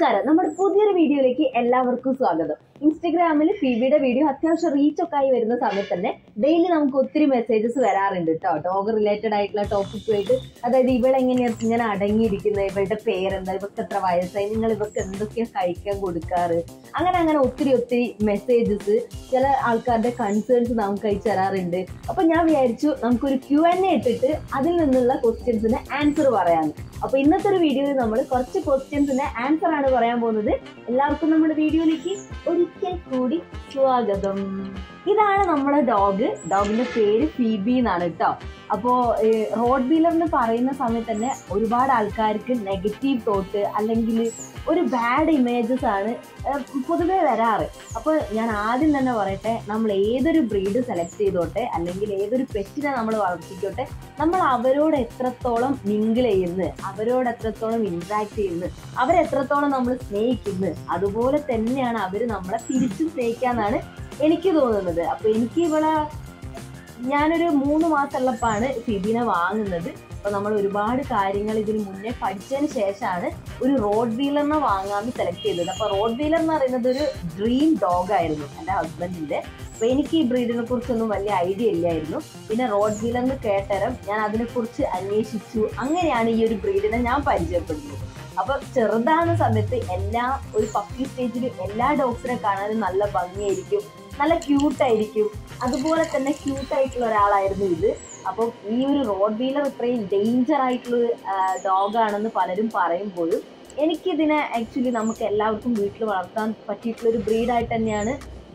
നമസ്കാരം. നമ്മുടെ പുതിയൊരു വീഡിയോയിലേക്ക് എല്ലാവർക്കും സ്വാഗതം. ഇൻസ്റ്റഗ്രാമിൽ ഫിബിയുടെ വീഡിയോ അത്യാവശ്യം റീച്ച് ഒക്കെ ആയി വരുന്ന സമയത്ത് തന്നെ ഡെയിലി നമുക്ക് ഒത്തിരി മെസ്സേജസ് വരാറുണ്ട് കേട്ടോ ഡോഗ് റിലേറ്റഡ് ആയിട്ടുള്ള ടോപ്പിക്കുമായിട്ട് അതായത് ഇവളെങ്ങനെയാണ് ഇങ്ങനെ അടങ്ങിയിരിക്കുന്നത്? ഇവളുടെ പേരെന്താ? ഇവർക്ക് എത്ര വയസ്സായി? നിങ്ങൾ ഇവർക്ക് എന്തൊക്കെയാ കഴിക്കാൻ കൊടുക്കാറ്? അങ്ങനെ അങ്ങനെ ഒത്തിരി ഒത്തിരി മെസ്സേജസ് ചില ആൾക്കാരുടെ കൺസേൺസ് നമുക്ക് അയച്ചു തരാറുണ്ട്. അപ്പൊ ഞാൻ വിചാരിച്ചു നമുക്കൊരു ക്യു എൻ എ ഇട്ടിട്ട് അതിൽ നിന്നുള്ള ക്വസ്റ്റ്യൻസിന് ആൻസർ പറയാന്ന് അപ്പൊ ഇന്നത്തെ ഒരു വീഡിയോയിൽ നമ്മൾ കുറച്ച് ക്വസ്റ്റ്യൻസിന്റെ ആൻസർ ആണ് പറയാൻ പോകുന്നത്. എല്ലാവർക്കും നമ്മുടെ വീഡിയോയിലേക്ക് ഒരിക്കൽ കൂടി സ്വാഗതം. ഇതാണ് നമ്മുടെ ഡോഗ് ഡോഗിന്റെ പേര് ഫീബി എന്നാണ് കേട്ടോ അപ്പോ റോഡ് വീലർ എന്ന് പറയുന്ന സമയത്ത് തന്നെ ഒരുപാട് ആൾക്കാർക്ക് നെഗറ്റീവ് തോട്ട് അല്ലെങ്കിൽ ഒരു ബാഡ് ഇമേജസ് ആണ് പൊതുവെ വരാറ്. അപ്പോൾ ഞാൻ ആദ്യം തന്നെ പറയട്ടെ നമ്മൾ ഏതൊരു ബ്രീഡ് സെലക്ട് ചെയ്തോട്ടെ അല്ലെങ്കിൽ ഏതൊരു പെറ്റിനെ നമ്മൾ വളർത്തിക്കോട്ടെ നമ്മൾ അവരോട് എത്രത്തോളം മിങ്കിൾ ചെയ്യുന്നു അവരോട് എത്രത്തോളം ഇൻട്രാക്ട് ചെയ്യുന്നു അവരെത്രത്തോളം നമ്മൾ സ്നേഹിക്കുന്നു അതുപോലെ തന്നെയാണ് അവർ നമ്മളെ തിരിച്ചും സ്നേഹിക്കാന്നാണ് എനിക്ക് തോന്നുന്നത്. അപ്പൊ എനിക്ക് ഇവിടെ ഞാനൊരു മൂന്ന് മാസമുള്ളപ്പാണ് ഫിബിനെ വാങ്ങുന്നത്. അപ്പൊ നമ്മൾ ഒരുപാട് കാര്യങ്ങൾ ഇതിന് മുന്നേ പഠിച്ചതിന് ശേഷമാണ് ഒരു റോഡ് വീലറിനെ വാങ്ങാൻ സെലക്ട് ചെയ്തത്. അപ്പൊ റോഡ് വീലർ എന്ന് പറയുന്നത് ഒരു ഡ്രീം ഡോഗ് ആയിരുന്നു എന്റെ ഹസ്ബൻഡിന്റെ അപ്പൊ എനിക്ക് ഈ ബ്രീഡിനെ കുറിച്ചൊന്നും വലിയ ഐഡിയ ഇല്ലായിരുന്നു. പിന്നെ റോഡ് വീലറിന് കേട്ടരം ഞാൻ അതിനെക്കുറിച്ച് അന്വേഷിച്ചു. അങ്ങനെയാണ് ഈ ഒരു ബ്രീഡിനെ ഞാൻ പരിചയപ്പെടുന്നത്. അപ്പൊ ചെറുതാണ് സമയത്ത് എല്ലാ ഒരു പപ്പി സ്റ്റേജിൽ എല്ലാ ഡോഗ്സിനെ കാണാനും നല്ല ഭംഗിയായിരിക്കും. നല്ല ക്യൂട്ടായിരിക്കും അതുപോലെ തന്നെ ക്യൂട്ടായിട്ടുള്ള ഒരാളായിരുന്നു ഇത്. അപ്പം ഈ ഒരു റോഡ് വീലർ ഇത്രയും ഡേഞ്ചർ ആയിട്ടുള്ള ഡോഗാണെന്ന് പലരും പറയുമ്പോഴും എനിക്കിതിനെ ആക്ച്വലി നമുക്ക് എല്ലാവർക്കും വീട്ടിൽ വളർത്താൻ പറ്റിയിട്ടുള്ള ഒരു ബ്രീഡായിട്ട് തന്നെയാണ്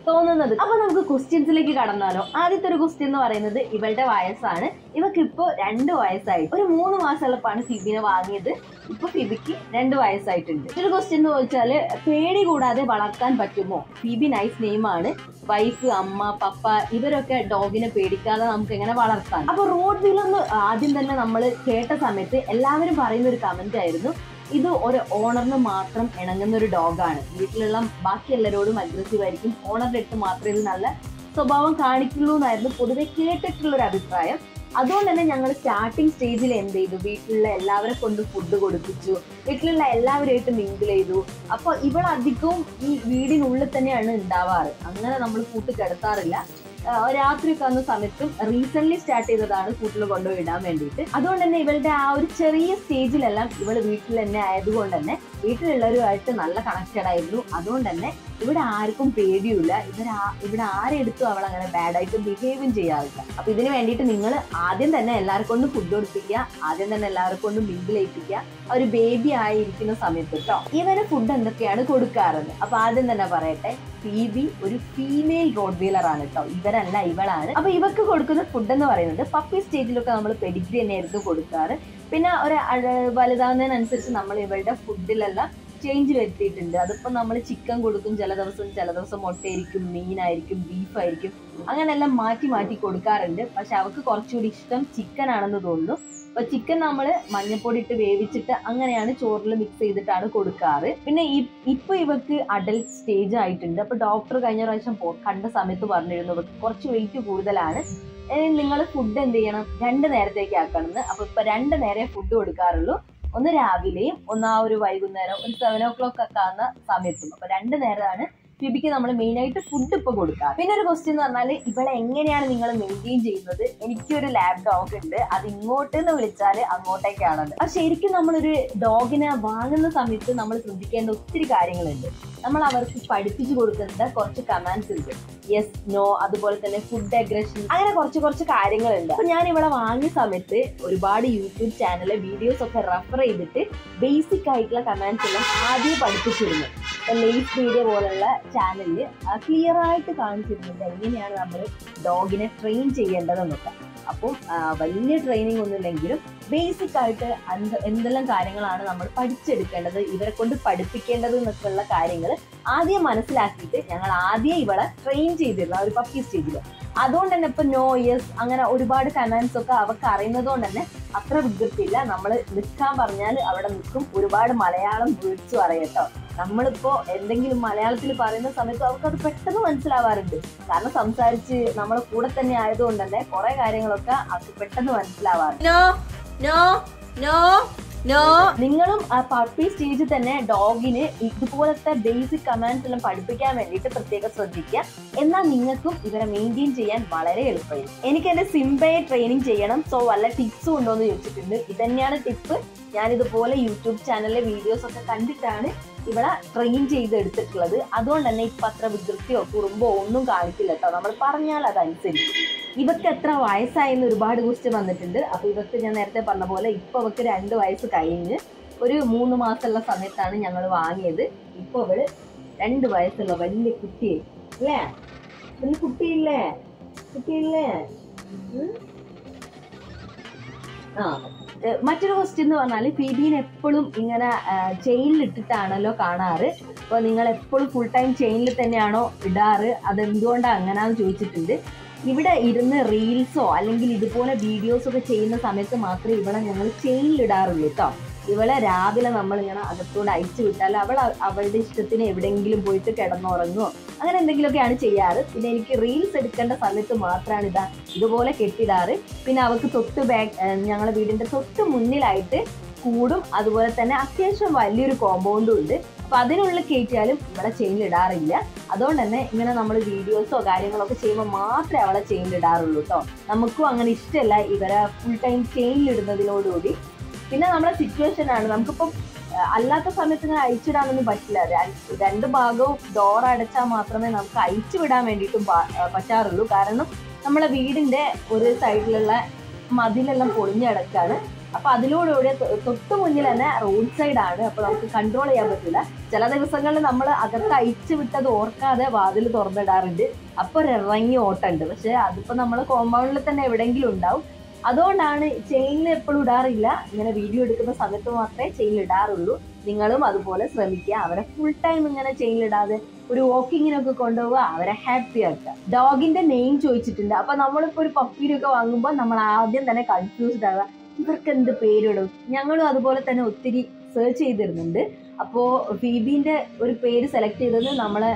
തോന്നുന്നത്. അപ്പൊ നമുക്ക് ക്വസ്റ്റ്യൻസിലേക്ക് കടന്നാലോ. ആദ്യത്തെ ഒരു ക്വസ്റ്റ്യൻ എന്ന് പറയുന്നത് ഇവളുടെ വയസ്സാണ്. ഇവക്ക് ഇപ്പോ രണ്ട് വയസ്സായി. ഒരു മൂന്ന് മാസമുള്ളപ്പാണ് ഫിബിനെ വാങ്ങിയത്. ഇപ്പൊ ഫിബിക്ക് രണ്ട് വയസ്സായിട്ടുണ്ട്. ഒരു ക്വസ്റ്റ്യൻ എന്ന് ചോദിച്ചാൽ പേടി കൂടാതെ വളർത്താൻ പറ്റുമോ? ഫിബി നൈസ് നെയിമാണ് വൈഫ് അമ്മ പപ്പ ഇവരൊക്കെ ഡോഗിനെ പേടിക്കാതെ നമുക്ക് എങ്ങനെ വളർത്താം? അപ്പൊ റോഡ് വീലൊന്ന് ആദ്യം തന്നെ നമ്മൾ കേട്ട സമയത്ത് എല്ലാവരും പറയുന്ന ഒരു കമന്റ് ആയിരുന്നു. ഇത് ഒരു ഓണറിന് മാത്രം ഇണങ്ങുന്ന ഒരു ഡോഗാണ്. വീട്ടിലുള്ള ബാക്കി എല്ലാവരോടും അഗ്രസീവ് ആയിരിക്കും ഓണറിന്റെ അടുത്ത് മാത്രമേ ഇത് നല്ല സ്വഭാവം കാണിക്കുള്ളൂ എന്നായിരുന്നു പൊതുവെ കേട്ടിട്ടുള്ള ഒരു അഭിപ്രായം. അതുകൊണ്ട് തന്നെ ഞങ്ങൾ സ്റ്റാർട്ടിങ് സ്റ്റേജിൽ എന്ത് ചെയ്തു? വീട്ടിലുള്ള എല്ലാവരെ കൊണ്ട് ഫുഡ് കൊടുപ്പിച്ചു. വീട്ടിലുള്ള എല്ലാവരുമായിട്ട് മിങ്കിൾ ചെയ്തു. അപ്പോൾ ഇവളധികവും ഈ വീടിനുള്ളിൽ തന്നെയാണ് ഉണ്ടാവാറ്. അങ്ങനെ നമ്മൾ കൂട്ട് കിടത്താറില്ല. ആഹ് തന്ന സമയത്തും റീസെന്റ് സ്റ്റാർട്ട് ചെയ്തതാണ് കൂട്ടിൽ കൊണ്ടുപോയി ഇടാൻ വേണ്ടിയിട്ട്. അതുകൊണ്ട് തന്നെ ഇവളുടെ ആ ഒരു ചെറിയ സ്റ്റേജിലെല്ലാം ഇവൾ വീട്ടിൽ തന്നെ ആയതുകൊണ്ട് തന്നെ വീട്ടിലുള്ളവരുമായിട്ട് നല്ല കണക്റ്റഡ് ആയിരുന്നു. അതുകൊണ്ട് തന്നെ ഇവിടെ ആർക്കും പേടിയില്ല ഇവർ ഇവിടെ ആരെടുത്തും അവൾ അങ്ങനെ ബാഡ് ആയിട്ട് ബിഹേവും ചെയ്യാറില്ല. അപ്പൊ ഇതിന് വേണ്ടിയിട്ട് നിങ്ങൾ ആദ്യം തന്നെ എല്ലാവർക്കും കൊണ്ടും ഫുഡ് കൊടുപ്പിക്കുക ആദ്യം തന്നെ എല്ലാവർക്കും കൊണ്ടും മിങ്കിൾ ഏൽപ്പിക്കുക ഒരു ബേബി ആയിരിക്കുന്ന സമയത്ത് കേട്ടോ ഇവന് ഫുഡ് എന്തൊക്കെയാണ് കൊടുക്കാറുണ്ട് അപ്പൊ ആദ്യം തന്നെ പറയട്ടെ ഫീബി ഒരു ഫീമെയിൽ റോഡ് വീലർ ആണ് കേട്ടോ ഇവരല്ല ഇവളാണ്. അപ്പൊ ഇവക്ക് കൊടുക്കുന്ന ഫുഡ് എന്ന് പറയുന്നത് പപ്പി സ്റ്റേജിലൊക്കെ നമ്മൾ പെഡിഗ്രി തന്നെ തന്നെയായിരുന്നു കൊടുക്കാറ്. പിന്നെ ഒരു വലുതാവുന്നതിനനുസരിച്ച് നമ്മൾ ഇവളുടെ ഫുഡിലെല്ലാം ചേഞ്ച് വരുത്തിയിട്ടുണ്ട്. അതിപ്പോൾ നമ്മൾ ചിക്കൻ കൊടുക്കും ചില ദിവസം ചില ദിവസം മുട്ടയായിരിക്കും മീനായിരിക്കും ബീഫായിരിക്കും അങ്ങനെല്ലാം മാറ്റി മാറ്റി കൊടുക്കാറുണ്ട്. പക്ഷെ അവൾക്ക് കുറച്ചുകൂടി ഇഷ്ടം ചിക്കൻ ആണെന്ന് തോന്നുന്നു. അപ്പൊ ചിക്കൻ നമ്മൾ മഞ്ഞപ്പൊടി ഇട്ട് വേവിച്ചിട്ട് അങ്ങനെയാണ് ചോറിൽ മിക്സ് ചെയ്തിട്ടാണ് കൊടുക്കാറ്. പിന്നെ ഇപ്പൊ ഇവക്ക് അഡൽട്ട് സ്റ്റേജ് ആയിട്ടുണ്ട്. അപ്പൊ ഡോക്ടർ കഴിഞ്ഞ പ്രാവശ്യം കണ്ട സമയത്ത് പറഞ്ഞിരുന്നു ഇവർക്ക് കുറച്ച് വെയിറ്റ് കൂടുതലാണ്. നിങ്ങൾ ഫുഡ് എന്ത് ചെയ്യണം? രണ്ട് നേരത്തേക്ക് ആക്കണം എന്ന് അപ്പൊ ഇപ്പൊ രണ്ട് നേരെ ഫുഡ് കൊടുക്കാറുള്ളൂ. ഒന്ന് രാവിലെയും ഒന്ന് ആ ഒരു വൈകുന്നേരം ഒരു സെവൻ ഓ ക്ലോക്ക് ഒക്കെ ആകുന്ന സമയത്തും. അപ്പൊ രണ്ട് നേരമാണ് ഫിബിക്ക് നമ്മൾ മെയിൻ ആയിട്ട് ഫുഡ് ഇപ്പൊ കൊടുക്കുക പിന്നെ ഒരു ക്വസ്റ്റ്യൻ എന്ന് പറഞ്ഞാൽ ഇവളെ എങ്ങനെയാണ് നിങ്ങൾ മെയിന്റെയിൻ ചെയ്യുന്നത്? എനിക്കൊരു ലാബ് ഡോഗ് ഉണ്ട്. അത് ഇങ്ങോട്ട് എന്ന് വിളിച്ചാൽ അങ്ങോട്ടേക്കാണത് അപ്പൊ ശരിക്കും നമ്മളൊരു ഡോഗിനെ വാങ്ങുന്ന സമയത്ത് നമ്മൾ ശ്രദ്ധിക്കേണ്ട ഒത്തിരി കാര്യങ്ങളുണ്ട്. നമ്മൾ അവർക്ക് പഠിപ്പിച്ചു കൊടുക്കേണ്ട കുറച്ച് കമാൻഡ്സ് ഉണ്ട്. യെസ് നോ അതുപോലെ തന്നെ ഫുഡ് അഗ്രഷൻ അങ്ങനെ കുറച്ച് കുറച്ച് കാര്യങ്ങളുണ്ട്. അപ്പൊ ഞാൻ ഇവിടെ വാങ്ങിയ സമയത്ത് ഒരുപാട് യൂട്യൂബ് ചാനൽ വീഡിയോസ് ഒക്കെ റെഫർ ചെയ്തിട്ട് ബേസിക് ആയിട്ടുള്ള കമാൻഡ്സ് എല്ലാം ആദ്യം പഠിപ്പിച്ചിരുന്നു. ലേറ്റ് വീഡിയോ പോലുള്ള ചാനലിൽ ക്ലിയർ ആയിട്ട് കാണിച്ചിരുന്നത് എങ്ങനെയാണ് നമ്മൾ ഡോഗിനെ ട്രെയിൻ ചെയ്യേണ്ടതെന്നൊക്കെ. അപ്പം ആ, വലിയ ട്രെയിനിങ് ഒന്നുമില്ലെങ്കിലും ബേസിക് ആയിട്ട് എന്ത് എന്തെല്ലാം കാര്യങ്ങളാണ് നമ്മൾ പഠിച്ചെടുക്കേണ്ടത് ഇവരെ കൊണ്ട് പഠിപ്പിക്കേണ്ടത് എന്നൊക്കെയുള്ള കാര്യങ്ങൾ ആദ്യം മനസ്സിലാക്കിയിട്ട് ഞങ്ങൾ ആദ്യം ഇവളെ ട്രെയിൻ ചെയ്തിരുന്നു ഒരു പപ്പി സ്റ്റേജിൽ അതുകൊണ്ട് തന്നെ ഇപ്പൊ നോ യെസ് അങ്ങനെ ഒരുപാട് കമാൻഡ്സ് ഒക്കെ അവർക്ക് അറിയുന്നത് കൊണ്ട് തന്നെ അത്ര വികൃതിയില്ല. നമ്മൾ നിൽക്കാൻ പറഞ്ഞാൽ അവിടെ നിൽക്കും. ഒരുപാട് മലയാളം വിളിച്ചു പറയട്ടോ നമ്മളിപ്പോ എന്തെങ്കിലും മലയാളത്തിൽ പറയുന്ന സമയത്ത് അവർക്ക് അത് പെട്ടെന്ന് മനസ്സിലാവാറുണ്ട്. കാരണം സംസാരിച്ച് നമ്മളെ കൂടെ തന്നെ ആയതുകൊണ്ട് തന്നെ കുറെ കാര്യങ്ങളൊക്കെ അവർക്ക് പെട്ടെന്ന് മനസ്സിലാവാറുണ്ട്. No no no no. നിങ്ങളും ആ പപ്പി സ്റ്റേജിൽ തന്നെ ഡോഗിന് ഇതുപോലത്തെ ബേസിക് കമാൻഡ്സ് എല്ലാം പഠിപ്പിക്കാൻ വേണ്ടിയിട്ട് പ്രത്യേകം ശ്രദ്ധിക്കുക. എന്നാൽ നിങ്ങൾക്കും ഇവരെ മെയിന്റെയിൻ ചെയ്യാൻ വളരെ എളുപ്പമായി എനിക്ക് എന്റെ സിംബയെ ട്രെയിനിങ് ചെയ്യണം. സോ വല്ല ടിപ്സും ഉണ്ടോ എന്ന് ചോദിച്ചിട്ടുണ്ട്. ഇതന്നെയാണ് ടിപ്പ് ഞാൻ ഇതുപോലെ യൂട്യൂബ് ചാനലിലെ വീഡിയോസ് ഒക്കെ കണ്ടിട്ടാണ് ഇവിടെ ട്രെയിൻ ചെയ്ത് എടുത്തിട്ടുള്ളത് അതുകൊണ്ട് തന്നെ ഇപ്പൊ അത്ര വികൃതിയോ കുറുമ്പോ ഒന്നും കാണിക്കില്ല കേട്ടോ. നമ്മൾ പറഞ്ഞാൽ അതനുസരിച്ച്. ഇവക്ക് എത്ര വയസ്സായെന്ന് ഒരുപാട് ക്വസ്റ്റ്യൻ വന്നിട്ടുണ്ട്. അപ്പോൾ ഇവക്ക് ഞാൻ നേരത്തെ പറഞ്ഞ പോലെ ഇപ്പോൾ അവക്ക് രണ്ട് വയസ്സ് കഴിഞ്ഞ് ഒരു മൂന്ന് മാസമുള്ള സമയത്താണ് ഞങ്ങൾ വാങ്ങിയത്. ഇപ്പോൾ അവൾ രണ്ട് വയസ്സുള്ള വലിയ കുട്ടിയെ. അല്ലേ? വലിയ കുട്ടിയില്ലേ? കുട്ടിയില്ലേ? ആ മറ്റൊരു ക്വസ്റ്റ്യൻ എന്ന് പറഞ്ഞാൽ ഫീബീനെ എപ്പോഴും ഇങ്ങനെ ചെയിനിലിട്ടിട്ടാണല്ലോ കാണാറ്. അപ്പോൾ നിങ്ങൾ എപ്പോഴും ഫുൾ ടൈം ചെയിനിൽ തന്നെയാണോ ഇടാറ്? അതെന്തുകൊണ്ടാണ് അങ്ങനെയാന്ന് ചോദിച്ചിട്ടുണ്ട്. ഇവിടെ ഇരുന്ന് റീൽസോ അല്ലെങ്കിൽ ഇതുപോലെ വീഡിയോസൊക്കെ ചെയ്യുന്ന സമയത്ത് മാത്രമേ ഇവിടെ ഞങ്ങൾ ചെയിനിലിടാറുള്ളൂ കേട്ടോ ഇവളെ രാവിലെ നമ്മൾ ഇങ്ങനെ അകത്തോട് അയച്ചു വിട്ടാൽ അവൾ അവളുടെ ഇഷ്ടത്തിന് എവിടെയെങ്കിലും പോയിട്ട് കിടന്നുറങ്ങുമോ അങ്ങനെ എന്തെങ്കിലുമൊക്കെയാണ് ചെയ്യാറ്. പിന്നെ എനിക്ക് റീൽസ് എടുക്കേണ്ട സമയത്ത് മാത്രമാണ് ഇതാ ഇതുപോലെ കെട്ടിടാറ്. പിന്നെ അവൾക്ക് തൊട്ട് ബാക്ക് ഞങ്ങളുടെ വീടിന്റെ തൊട്ട് മുന്നിലായിട്ട് കൂടും. അതുപോലെ തന്നെ അത്യാവശ്യം വലിയൊരു കോമ്പൗണ്ടും ഉണ്ട്. അപ്പൊ അതിനുള്ളിൽ കയറ്റിയാലും ഇവിടെ ചെയിനിൽ ഇടാറില്ല. അതുകൊണ്ട് തന്നെ ഇങ്ങനെ നമ്മൾ വീഡിയോസോ കാര്യങ്ങളോ ഒക്കെ ചെയ്യുമ്പോൾ മാത്രമേ അവളെ ചെയിനിൽ ഇടാറുള്ളൂ കേട്ടോ നമുക്കും അങ്ങനെ ഇഷ്ടമല്ല ഇവരെ ഫുൾ ടൈം ചെയിനിൽ ഇടുന്നതിനോടുകൂടി. പിന്നെ നമ്മുടെ സിറ്റുവേഷൻ ആണ്. നമുക്കിപ്പം അല്ലാത്ത സമയത്ത് ഇങ്ങനെ അയച്ചിടാനൊന്നും പറ്റില്ല. രണ്ട് ഭാഗവും ഡോർ അടച്ചാൽ മാത്രമേ നമുക്ക് അയച്ചു വിടാൻ വേണ്ടിയിട്ടും പറ്റാറുള്ളൂ. കാരണം നമ്മളെ വീടിന്റെ ഒരു സൈഡിലുള്ള മതിലെല്ലാം പൊളിഞ്ഞടക്കാണ് അപ്പൊ അതിലൂടെ തൊട്ട് മുന്നിൽ തന്നെ റോഡ് സൈഡ് ആണ്. അപ്പൊ നമുക്ക് കൺട്രോൾ ചെയ്യാൻ പറ്റില്ല. ചില ദിവസങ്ങളിൽ നമ്മൾ അകത്ത് അയച്ചു വിട്ടത് ഓർക്കാതെ വാതിൽ തുറന്നിടാറുണ്ട്. അപ്പൊ ഇറങ്ങി ഓട്ടുണ്ട്. പക്ഷെ അതിപ്പോ നമ്മൾ കോമ്പൗണ്ടിൽ തന്നെ എവിടെയെങ്കിലും ഉണ്ടാവും. അതുകൊണ്ടാണ് ചെയിനിൽ എപ്പോഴും ഇടാറില്ല. ഇങ്ങനെ വീഡിയോ എടുക്കുന്ന സമയത്ത് മാത്രമേ ചെയിനിൽ ഇടാറുള്ളൂ. നിങ്ങളും അതുപോലെ ശ്രമിക്കുക. അവരെ ഫുൾ ടൈം ഇങ്ങനെ ചെയിനിൽ ഇടാതെ ഒരു വാക്കിങ്ങിനൊക്കെ കൊണ്ടുപോവുക അവരെ ഹാപ്പി ആക്കുക. ഡോഗിന്റെ നെയിം ചോദിച്ചിട്ടുണ്ട്. അപ്പൊ നമ്മളിപ്പോ ഒരു പപ്പീനൊക്കെ വാങ്ങുമ്പോൾ നമ്മൾ ആദ്യം തന്നെ കൺഫ്യൂസ്ഡ് ആവുക. ഇവർക്ക് എന്ത് പേരിടും ഞങ്ങളും അതുപോലെ തന്നെ ഒത്തിരി സെർച്ച് ചെയ്തിരുന്നുണ്ട്. അപ്പോ ഫീബിന്റെ ഒരു പേര് സെലക്ട് ചെയ്തത് നമ്മളെ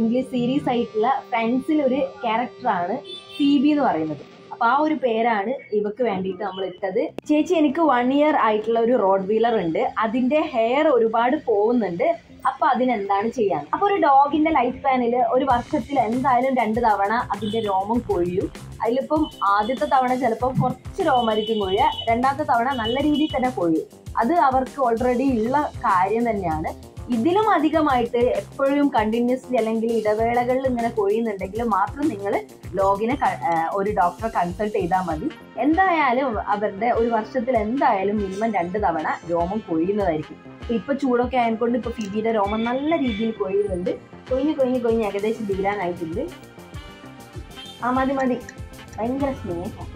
ഇംഗ്ലീഷ് സീരീസ് ആയിട്ടുള്ള ഫ്രണ്ട്സിൽ ഒരു ക്യാരക്ടറാണ് ഫീബി എന്ന് പറയുന്നത്. അപ്പൊ ആ ഒരു പേരാണ് ഇവക്ക് വേണ്ടിയിട്ട് നമ്മൾ ഇട്ടത്. ചേച്ചി എനിക്ക് വൺ ഇയർ ആയിട്ടുള്ള ഒരു റോഡ് വീലർ ഉണ്ട്. അതിന്റെ ഹെയർ ഒരുപാട് പോകുന്നുണ്ട്. അപ്പൊ അതിനെന്താണ് ചെയ്യാൻ? അപ്പൊ ഒരു ഡോഗിന്റെ ലൈഫ് സ്പാനിൽ ഒരു വർഷത്തിൽ എന്തായാലും രണ്ട് തവണ അതിന്റെ രോമം കൊഴിയും. അതിലിപ്പം ആദ്യത്തെ തവണ ചിലപ്പോൾ കുറച്ച് രോമായിരിക്കും കൊഴിയുക. രണ്ടാമത്തെ തവണ നല്ല രീതിയിൽ തന്നെ കൊഴിയും. അത് അവർക്ക് ഓൾറെഡി ഉള്ള കാര്യം തന്നെയാണ്. ഇതിലും അധികമായിട്ട് എപ്പോഴും കണ്ടിന്യൂസ്ലി അല്ലെങ്കിൽ ഇടവേളകളിൽ ഇങ്ങനെ കൊഴിയുന്നുണ്ടെങ്കിൽ മാത്രം നിങ്ങൾ ലോഗിനെ ഒരു ഡോക്ടറെ കൺസൾട്ട് ചെയ്താൽ മതി. എന്തായാലും അവരുടെ ഒരു വർഷത്തിൽ എന്തായാലും മിനിമം രണ്ട് തവണ രോമം കൊഴിയുന്നതായിരിക്കും. ഇപ്പൊ ചൂടൊക്കെ ആയതുകൊണ്ട് ഇപ്പൊ ഫിബിയുടെ രോമം നല്ല രീതിയിൽ കൊഴിയുന്നുണ്ട്. കൊഴിഞ്ഞ് കൊഴിഞ്ഞ് കൊഴിഞ്ഞ് ഏകദേശം തീരാനായിട്ടുണ്ട്. ആ മതി മതി. ഭയങ്കര സ്നേഹം.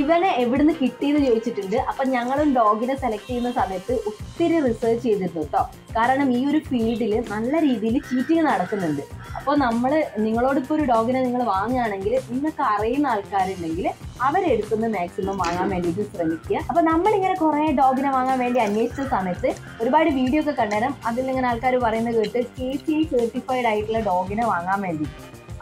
ഇവനെ എവിടുന്ന് കിട്ടിയെന്ന് ചോദിച്ചിട്ടുണ്ട്. അപ്പൊ ഞങ്ങളും ഡോഗിനെ സെലക്ട് ചെയ്യുന്ന സമയത്ത് ഒത്തിരി റിസർച്ച് ചെയ്തിരുന്നു കേട്ടോ കാരണം ഈ ഒരു ഫീൽഡിൽ നല്ല രീതിയിൽ ചീറ്റിങ് നടക്കുന്നുണ്ട്. അപ്പോൾ നമ്മൾ നിങ്ങളോടിപ്പോൾ ഒരു ഡോഗിനെ നിങ്ങൾ വാങ്ങുകയാണെങ്കിൽ നിങ്ങൾക്ക് അറിയുന്ന ആൾക്കാരുണ്ടെങ്കിൽ അവരെടുക്കുന്ന മാക്സിമം വാങ്ങാൻ വേണ്ടിയിട്ട് ശ്രമിക്കുക. അപ്പൊ നമ്മളിങ്ങനെ കുറെ ഡോഗിനെ വാങ്ങാൻ വേണ്ടി അന്വേഷിച്ച സമയത്ത് ഒരുപാട് വീഡിയോ ഒക്കെ കണ്ടേരം അതിലിങ്ങനെ ആൾക്കാർ പറയുന്നത് കേട്ട് കെ സി ഐ സർട്ടിഫൈഡ് ആയിട്ടുള്ള ഡോഗിനെ വാങ്ങാൻ വേണ്ടി.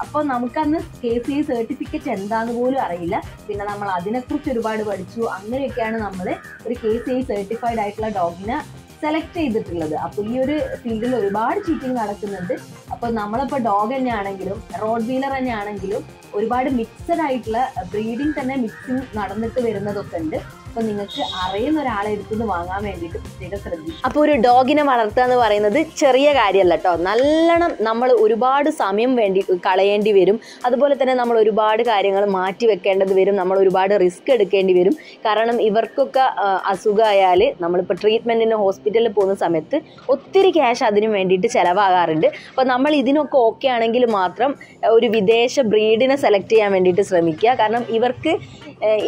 അപ്പോൾ നമുക്കന്ന് കെ സി ഐ സർട്ടിഫിക്കറ്റ് എന്താന്ന് പോലും അറിയില്ല. പിന്നെ നമ്മൾ അതിനെക്കുറിച്ച് ഒരുപാട് പഠിച്ചു. അങ്ങനെയൊക്കെയാണ് നമ്മൾ ഒരു കെ സി ഐ സർട്ടിഫൈഡ് ആയിട്ടുള്ള ഡോഗിനെ സെലക്ട് ചെയ്തിട്ടുള്ളത്. അപ്പോൾ ഈ ഒരു ഫീൽഡിൽ ഒരുപാട് ചീറ്റിംഗ് നടക്കുന്നുണ്ട്. അപ്പോൾ നമ്മളിപ്പോൾ ഡോഗ് തന്നെ ആണെങ്കിലും റോഡ് വീലർ തന്നെ ആണെങ്കിലും ഒരുപാട് മിക്സഡ് ആയിട്ടുള്ള ബ്രീഡിംഗ് തന്നെ മിക്സിങ് നടന്നിട്ട് വരുന്നതൊക്കെ ഉണ്ട്. അപ്പൊ നിങ്ങൾക്ക് അറിയുന്ന ഒരാളെ എടുത്തുനിന്ന് വാങ്ങാൻ വേണ്ടിയിട്ട് പ്രത്യേകം ശ്രദ്ധിക്കും അപ്പോൾ ഒരു ഡോഗിനെ വളർത്തുക എന്ന് പറയുന്നത് ചെറിയ കാര്യമല്ല കേട്ടോ. നല്ലോണം നമ്മൾ ഒരുപാട് സമയം വേണ്ടി കളയേണ്ടി വരും. അതുപോലെ തന്നെ നമ്മൾ ഒരുപാട് കാര്യങ്ങൾ മാറ്റി വെക്കേണ്ടത് വരും. നമ്മൾ ഒരുപാട് റിസ്ക് എടുക്കേണ്ടി വരും. കാരണം ഇവർക്കൊക്കെ അസുഖമായാൽ നമ്മളിപ്പോൾ ട്രീറ്റ്മെന്റിന് ഹോസ്പിറ്റലിൽ പോകുന്ന സമയത്ത് ഒത്തിരി ക്യാഷ് അതിനു വേണ്ടിയിട്ട് ചിലവാകാറുണ്ട്. അപ്പോൾ നമ്മൾ ഇതിനൊക്കെ ഓക്കെ ആണെങ്കിൽ മാത്രം ഒരു വിദേശ ബ്രീഡിനെ സെലക്ട് ചെയ്യാൻ വേണ്ടിയിട്ട് ശ്രമിക്കുക. കാരണം ഇവർക്ക്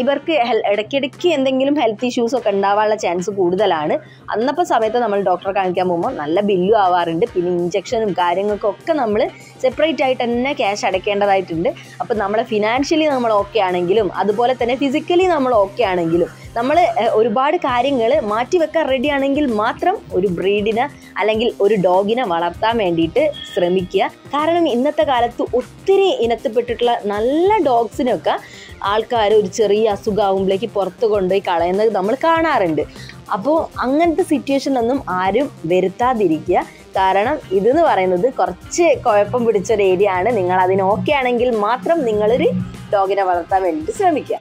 ഇവർക്ക് ഇടയ്ക്കിടയ്ക്ക് എന്തെങ്കിലും ഹെൽത്ത് ഇഷ്യൂസ് ഒക്കെ ഉണ്ടാവാനുള്ള ചാൻസ് കൂടുതലാണ്. അന്നപ്പോൾ സമയത്ത് നമ്മൾ ഡോക്ടറെ കാണിക്കാൻ പോകുമ്പോൾ നല്ല ബില്ലും ആവാറുണ്ട്. പിന്നെ ഇഞ്ചക്ഷനും കാര്യങ്ങൾക്കും ഒക്കെ നമ്മൾ സെപ്പറേറ്റ് ആയിട്ട് തന്നെ ക്യാഷ് അടയ്ക്കേണ്ടതായിട്ടുണ്ട്. അപ്പോൾ നമ്മളെ ഫിനാൻഷ്യലി നമ്മൾ ഓക്കെ ആണെങ്കിലും അതുപോലെ തന്നെ ഫിസിക്കലി നമ്മൾ ഓക്കെ ആണെങ്കിലും നമ്മൾ ഒരുപാട് കാര്യങ്ങൾ മാറ്റിവെക്കാൻ റെഡിയാണെങ്കിൽ മാത്രം ഒരു ബ്രീഡിനെ അല്ലെങ്കിൽ ഒരു ഡോഗിനെ വളർത്താൻ വേണ്ടിയിട്ട് ശ്രമിക്കുക. കാരണം ഇന്നത്തെ കാലത്ത് ഒത്തിരി ഇനത്തിൽപ്പെട്ടിട്ടുള്ള നല്ല ഡോഗ്സിനൊക്കെ ആൾക്കാർ ഒരു ചെറിയ അസുഖമാകുമ്പോഴേക്ക് പുറത്ത് കൊണ്ടുപോയി കളയുന്നത് നമ്മൾ കാണാറുണ്ട്. അപ്പോൾ അങ്ങനത്തെ സിറ്റുവേഷനൊന്നും ആരും വരുത്താതിരിക്കുക. കാരണം ഇതെന്ന് പറയുന്നത് കുറച്ച് കുഴപ്പം പിടിച്ചൊരു ഏരിയ ആണ് നിങ്ങൾ അതിന് ഓക്കെ ആണെങ്കിൽ മാത്രം നിങ്ങളൊരു ഡോഗിനെ വളർത്താൻ വേണ്ടിയിട്ട് ശ്രമിക്കുക.